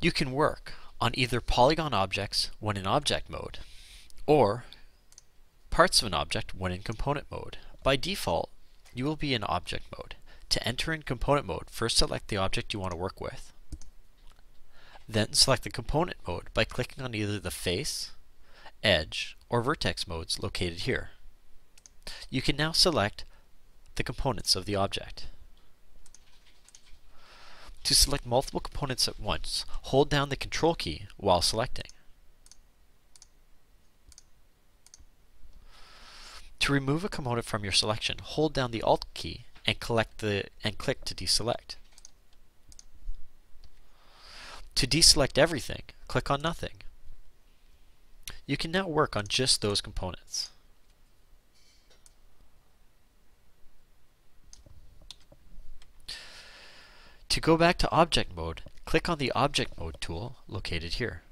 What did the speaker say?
You can work on either polygon objects when in object mode, or parts of an object when in component mode. By default, you will be in object mode. To enter in component mode, first select the object you want to work with. Then select the component mode by clicking on either the face, edge, or vertex modes located here. You can now select the components of the object. To select multiple components at once, hold down the Control key while selecting. To remove a component from your selection, hold down the Alt key and, the, and click to deselect. To deselect everything, click on Nothing. You can now work on just those components. To go back to object mode, click on the object mode tool located here.